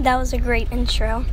That was a great intro.